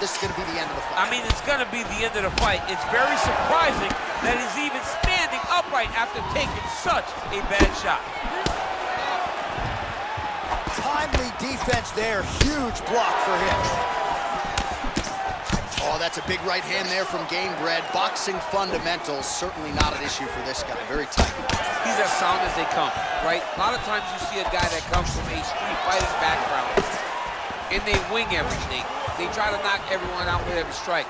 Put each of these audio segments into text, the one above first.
this is going to be the end of the fight. I mean, it's going to be the end of the fight. It's very surprising that he's even standing upright after taking such a bad shot. Timely defense there. Huge block for him. Oh, that's a big right hand there from Gamebred. Boxing fundamentals, certainly not an issue for this guy. Very tight. He's as sound as they come, right? A lot of times you see a guy that comes from a street fighting background, and they wing everything. They try to knock everyone out with every strike.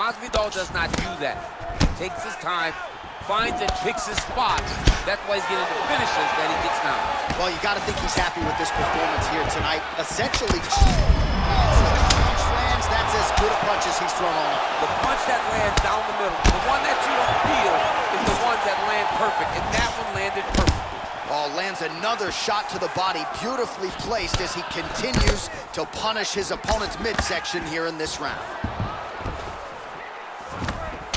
Masvidal does not do that. He takes his time, finds and picks his spots. That's why he's getting the finishes that he gets now. Well, you got to think he's happy with this performance here tonight. Essentially, that's as good a punch as he's thrown all night. The punch that lands down the middle, the one that you don't feel is the ones that land perfect, and that one landed perfect. Oh, lands another shot to the body, beautifully placed as he continues to punish his opponent's midsection here in this round.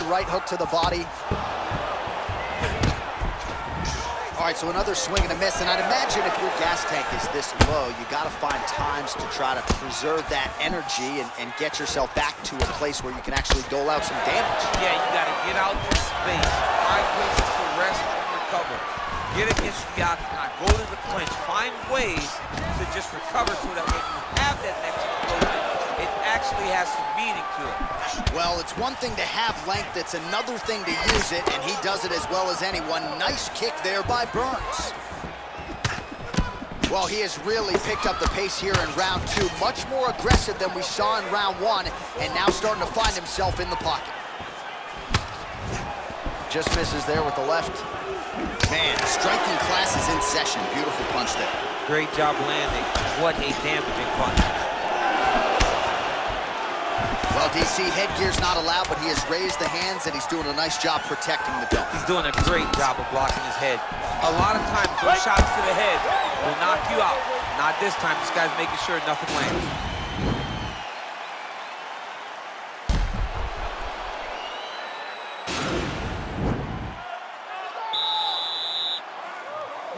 Right hook to the body, all right, so another swing and a miss, and I'd imagine if your gas tank is this low, you got to find times to try to preserve that energy and, and, get yourself back to a place where you can actually dole out some damage. Yeah, you got to get out to space, find places to rest and recover. Get against the octagon, go to the clinch, find ways to just recover so that when you have that next explosion, it actually has some meaning to it. Well, it's one thing to have length, it's another thing to use it, and he does it as well as anyone. Nice kick there by Burns. Well, he has really picked up the pace here in round two. Much more aggressive than we saw in round one, and now starting to find himself in the pocket. Just misses there with the left. Man, striking class is in session. Beautiful punch there. Great job landing. What a damaging punch. Well, DC, headgear's not allowed, but he has raised the hands, and he's doing a nice job protecting the dome. He's doing a great job of blocking his head. A lot of times, those shots to the head will knock you out. Not this time. This guy's making sure nothing lands.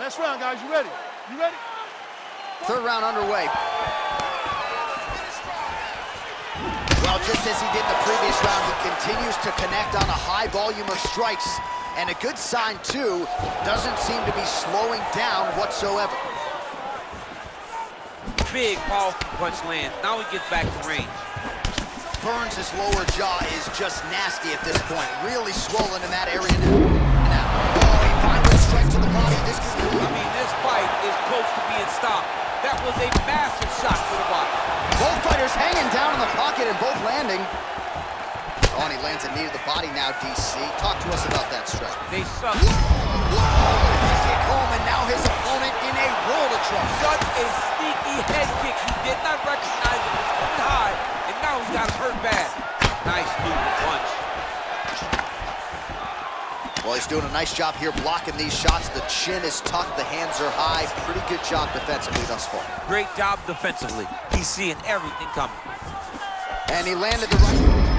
Last round, guys. You ready? You ready? Third round underway. Well, just as he did in the previous round, he continues to connect on a high volume of strikes. And a good sign, too, doesn't seem to be slowing down whatsoever. Big, powerful punch lands. Now he gets back to range. Burns' lower jaw is just nasty at this point. Really swollen lands a knee to the body now, DC. Talk to us about that strike. They suck. Kick home, and now his opponent in a of trouble. Such a sneaky head kick. He did not recognize it was high, and now he's got hurt bad. Nice movement punch. Well, he's doing a nice job here blocking these shots. The chin is tucked, the hands are high. Pretty good job defensively thus far. Great job defensively. He's seeing everything coming. And he landed the right,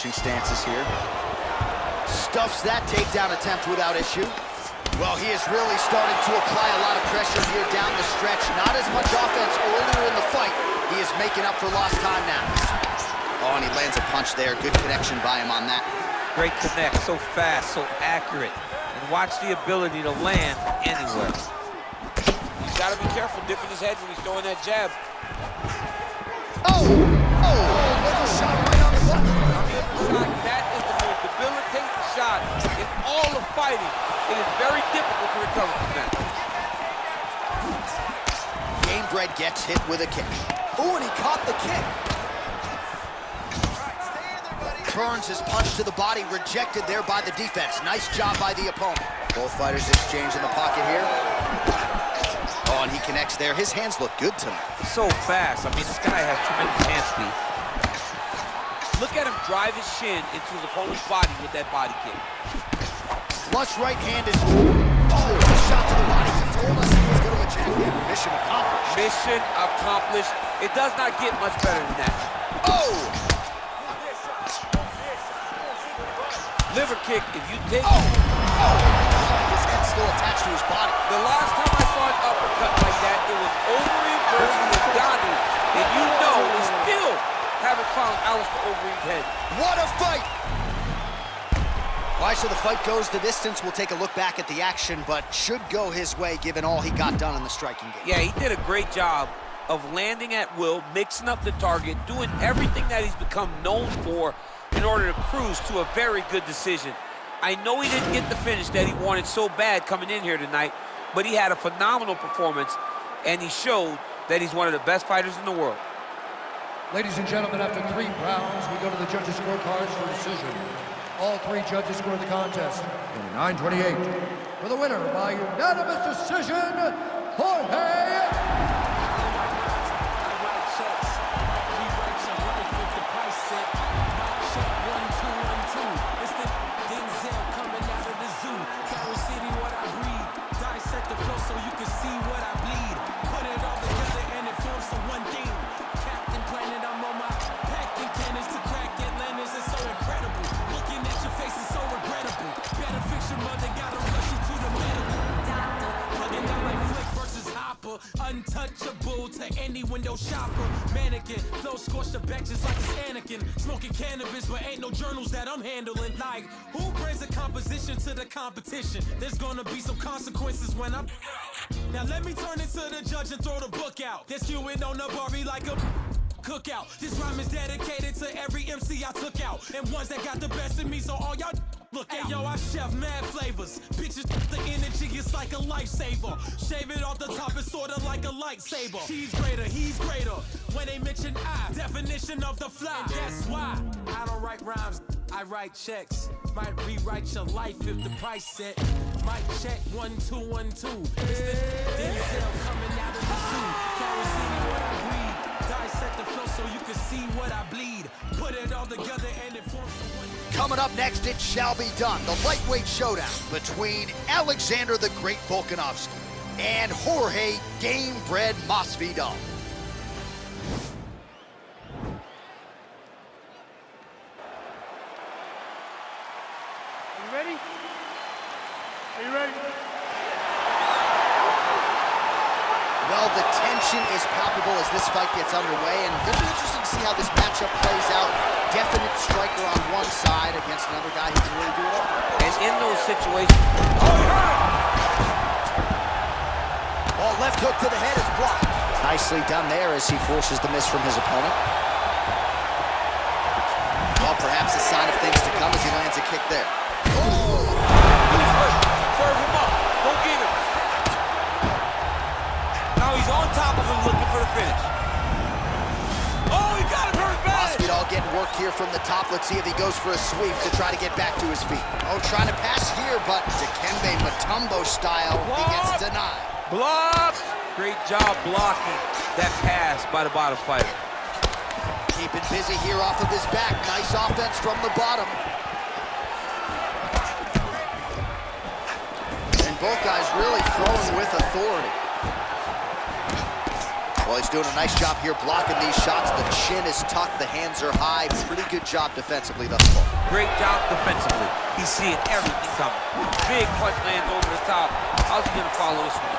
switching stances here. Stuffs that takedown attempt without issue. Well, he is really starting to apply a lot of pressure here down the stretch. Not as much offense earlier in the fight. He is making up for lost time now. Oh, and he lands a punch there. Good connection by him on that. Great connect, so fast, so accurate. And watch the ability to land anywhere. He's got to be careful dipping his head when he's throwing that jab. Oh! Shot, that is the most debilitating shot in all of fighting. It is very difficult to recover from that. Game Gamebred gets hit with a kick. Ooh, and he caught the kick. Turns his punch to the body, rejected there by the defense. Nice job by the opponent. Both fighters exchange in the pocket here. Oh, and he connects there. His hands look good tonight. So fast. I mean, this guy has tremendous hand speed. Look at him drive his shin into his opponent's body with that body kick. Flush right hand is... Oh, shot to the body. He told us he was going to attack him. Mission accomplished. Mission accomplished. It does not get much better than that. Oh! Liver kick, if you take... Oh! Oh! His head still attached to his body. The last time I saw an uppercut like that, it was Overeem versus Ngannou. And you know we still haven't found Alistair Overeem's head. What a fight! All right, so the fight goes the distance. We'll take a look back at the action, but should go his way given all he got done in the striking game. Yeah, he did a great job of landing at will, mixing up the target, doing everything that he's become known for in order to cruise to a very good decision. I know he didn't get the finish that he wanted so bad coming in here tonight, but he had a phenomenal performance, and he showed that he's one of the best fighters in the world. Ladies and gentlemen, after three rounds, we go to the judges' scorecards for decision. All three judges scored the contest in 928. For the winner by unanimous decision, Jorge window shopper. Mannequin, flow scorched the just like it's Anakin. Smoking cannabis, but ain't no journals that I'm handling. Like, who brings a composition to the competition? There's gonna be some consequences when I'm. Now let me turn it to the judge and throw the book out. They're on the barbie like a cookout. This rhyme is dedicated to every MC I took out. And ones that got the best of me, so all y'all look. Hey, yo, I chef mad flavors. Bitches, the energy is like a lifesaver. Shave it off the top, it's sorta like a lightsaber. She's greater, he's greater. When they mention I, definition of the fly. And that's why I don't write rhymes, I write checks. Might rewrite your life if the price set. Might check one, two, one, two. It's the Denzel coming out of the zoo. Kerosene, what I breathe. Dissect the flow so you can see what I bleed. Put it all together and it forms the one. Coming up next, it shall be done. The lightweight showdown between Alexander the Great Volkanovski and Jorge Gamebred Masvidal. The tension is palpable as this fight gets underway, and it'll be interesting to see how this matchup plays out. Definite striker on one side against another guy who can really do it all. And in those situations, Ball left hook to the head is blocked. Nicely done there as he forces the miss from his opponent. Well, perhaps a sign of things to come as he lands a kick there. On top of him looking for the finish. Oh, he got him hurt bad. Masvidal getting work here from the top. Let's see if he goes for a sweep to try to get back to his feet. Oh, trying to pass here, but Dikembe Mutombo style, he gets denied. Block. Great job blocking that pass by the bottom fighter. Keeping busy here off of his back. Nice offense from the bottom. And both guys really throwing with authority. Well, he's doing a nice job here blocking these shots. The chin is tucked, the hands are high. Pretty good job defensively thus far. Great job defensively. He's seeing everything coming. Big punch lands over the top. How's he gonna follow this one?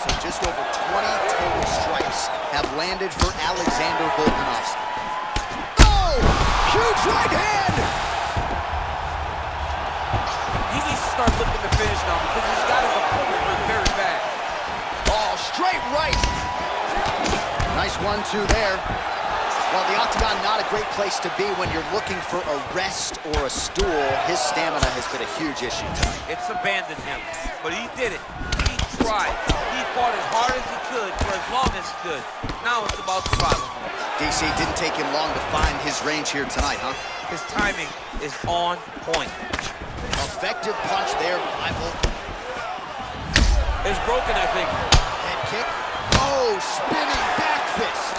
So just over 20 total strikes have landed for Alexander Volkanovski. Oh! Huge right hand! He needs to start looking to finish now because he's got his opponent very bad. Straight right. Nice one-two there. Well, the octagon, not a great place to be when you're looking for a rest or a stool. His stamina has been a huge issue. It's abandoned him, but he did it. He tried. He fought as hard as he could for as long as he could. Now it's about survival. DC didn't take him long to find his range here tonight, huh? His timing is on point. Effective punch there Volk. It's broken, I think. Kick. Oh, spinning back fist.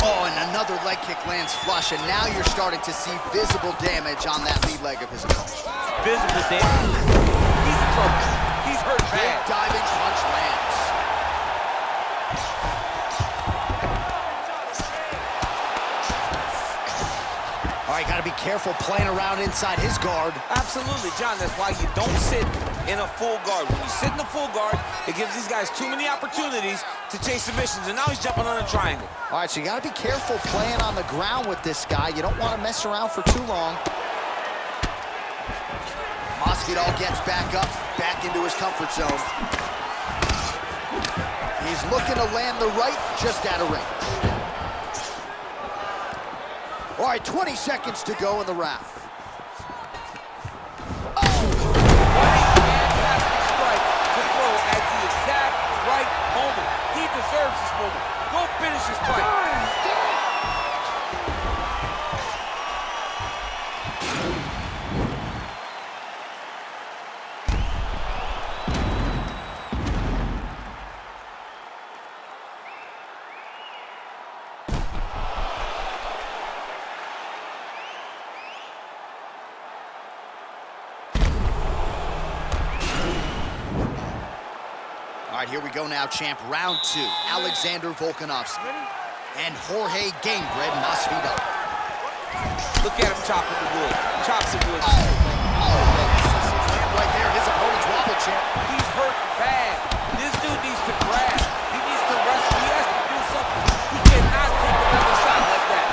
Oh, and another leg kick lands flush, and now you're starting to see visible damage on that lead leg of his opponent. Visible damage. He's in trouble. He's hurt Big bad. diving punch lands. All right, got to be careful playing around inside his guard. Absolutely, Jon. That's why you don't sit in a full guard. When you sit in a full guard, it gives these guys too many opportunities to chase submissions, and now he's jumping on a triangle. All right, so you got to be careful playing on the ground with this guy. You don't want to mess around for too long. Masvidal gets back up, back into his comfort zone. He's looking to land the right, just out of range. All right, 20 seconds to go in the round. Right, here we go now, champ. Round two. Alexander Volkanovski and Jorge Gamebred Masvidal. Look at him chopping the wood. Chops the wood. Oh, oh man, right there, his opponent's wobble, champ. He's hurt bad. This dude needs to grab. He needs to wrestle. He has to do something. He cannot take another shot like that.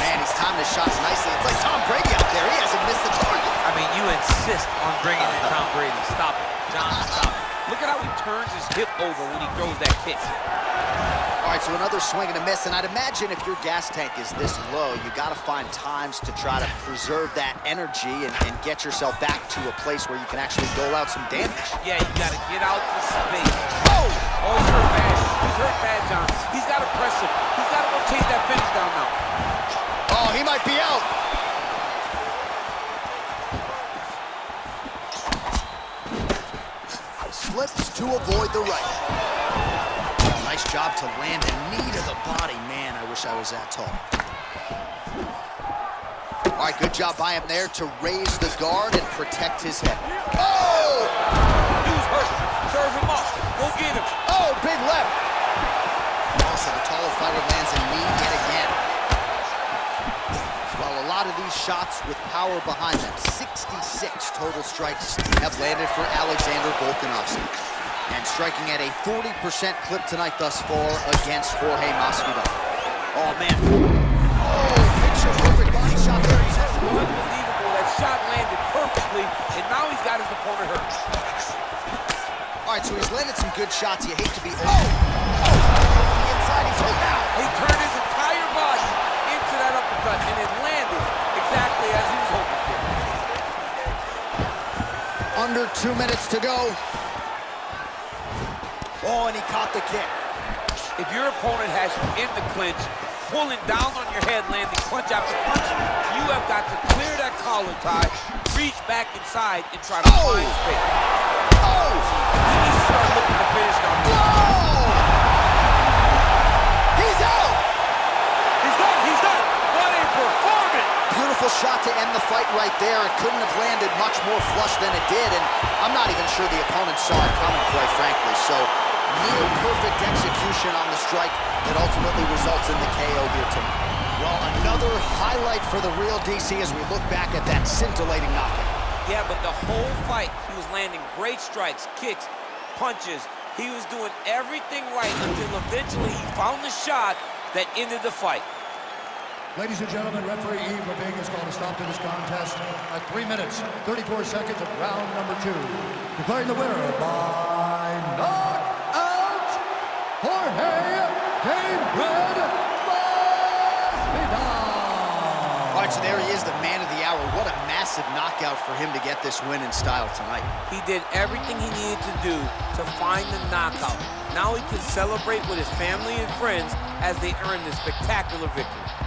Man, he's timing his shots nicely. It's like Tom Brady out there. He hasn't missed the target. I mean, you insist on bringing in Tom Brady. Stop it, Jon. Stop it. Look at how he turns his hip over when he throws that kick. All right, so another swing and a miss. And I'd imagine if your gas tank is this low, you got to find times to try to preserve that energy and, and get yourself back to a place where you can actually dole out some damage. Yeah, you got to get out to space. Oh! Oh, he's hurt bad. He's hurt bad, Jon. He's got to press him. He's got to chase that finish down now. Oh, he might be out. Slips to avoid the right. Nice job to land a knee to the body. Man, I wish I was that tall. All right, good job by him there to raise the guard and protect his head. Oh! Dude's hurt. Serve him up. Go get him. Oh, big left. Also, the taller fighter lands a knee yet again. Lot of these shots with power behind them. 66 total strikes have landed for Alexander Volkanovski. And striking at a 40% clip tonight thus far against Jorge Masvidal. Oh, man. Oh, picture perfect body shot there. Unbelievable. That shot landed perfectly, and now he's got his opponent hurt. All right, so he's landed some good shots. You hate to be... Oh! oh. The inside, he's hit now. He turned Under two minutes to go. Oh, and he caught the kick. If your opponent has you in the clinch, pulling down on your head, landing punch after punch, you have got to clear that collar tie, reach back inside, and try to Oh! find space. Oh! To start looking to finish. Beautiful shot to end the fight right there. It couldn't have landed much more flush than it did, and I'm not even sure the opponent saw it coming, quite frankly. So, near perfect execution on the strike that ultimately results in the KO here tonight. Well, another highlight for the real DC as we look back at that scintillating knockout. Yeah, but the whole fight, he was landing great strikes, kicks, punches. He was doing everything right until eventually he found the shot that ended the fight. Ladies and gentlemen, referee Yves Lavigne has called a stop to this contest at 3 minutes, 34 seconds of round number two. Declaring the winner by knockout, Jorge Gamebred Masvidal. All right, so there he is, the man of the hour. What a massive knockout for him to get this win in style tonight. He did everything he needed to do to find the knockout. Now he can celebrate with his family and friends as they earn this spectacular victory.